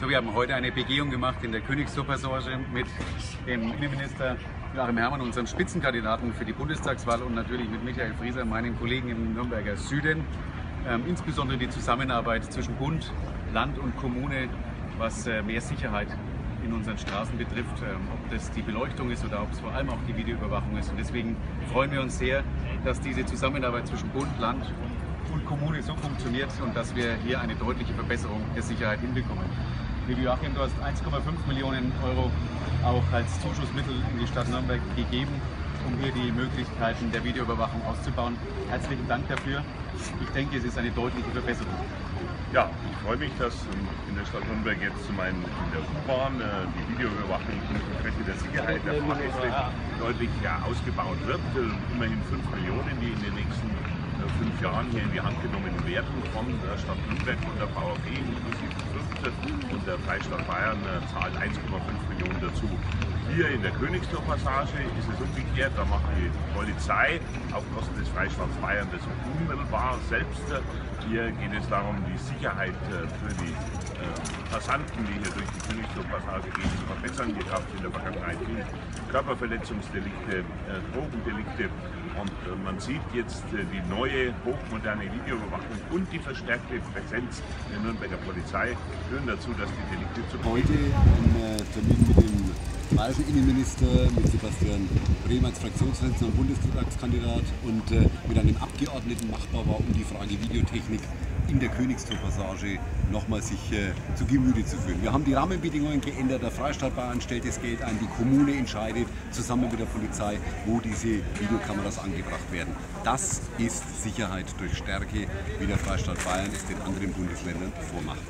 So, wir haben heute eine Begehung gemacht in der Königstor-Passage mit dem Innenminister Joachim Herrmann, unserem Spitzenkandidaten für die Bundestagswahl und natürlich mit Michael Frieser, meinem Kollegen im Nürnberger Süden. Ähm, insbesondere die Zusammenarbeit zwischen Bund, Land und Kommune, was äh, mehr Sicherheit in unseren Straßen betrifft, ähm, ob das die Beleuchtung ist oder ob es vor allem auch die Videoüberwachung ist. Und deswegen freuen wir uns sehr, dass diese Zusammenarbeit zwischen Bund, Land und Kommune so funktioniert und dass wir hier eine deutliche Verbesserung der Sicherheit hinbekommen. Liebe Joachim, du hast 1,5 Millionen Euro auch als Zuschussmittel in die Stadt Nürnberg gegeben, um hier die Möglichkeiten der Videoüberwachung auszubauen. Herzlichen Dank dafür. Ich denke, es ist eine deutliche Verbesserung. Ja, ich freue mich, dass in der Stadt Nürnberg jetzt zum einen in der U-Bahn äh, die Videoüberwachung im Interesse der Sicherheit der Fahrgäste deutlich ausgebaut wird. Äh, immerhin 5 Millionen, die in den nächsten fünf Jahren hier in die Hand genommen werden von der Stadt Nürnberg und der VfB inklusive und der Freistaat Bayern zahlt 1,5 Millionen dazu. Hier in der Königstor-Passage ist es umgekehrt, da macht die Polizei auf Kosten des Freistaats Bayern das unmittelbar selbst. Hier geht es darum, die Sicherheit äh, für die äh, Passanten, die hier durch die Königstor-Passage gehen, zu verbessern. Hier gab es in der Vergangenheit viel Körperverletzungsdelikte, äh, Drogendelikte und man sieht jetzt die neue hochmoderne Videoüberwachung und die verstärkte Präsenz der Nürnberger Polizei. Führen dazu, dass die Delikte zu Heute im Termin mit dem bayerischen Innenminister, mit Sebastian Brehm als Fraktionsvorsitzender und Bundestagskandidat und äh, mit einem Abgeordneten machbar war, um die Frage Videotechnik in der Königstor-Passage nochmal sich äh, zu Gemüte zu führen. Wir haben die Rahmenbedingungen geändert, der Freistaat Bayern stellt das Geld ein, die Kommune entscheidet zusammen mit der Polizei, wo diese Videokameras angebracht werden. Das ist Sicherheit durch Stärke, wie der Freistaat Bayern es den anderen Bundesländern vormacht.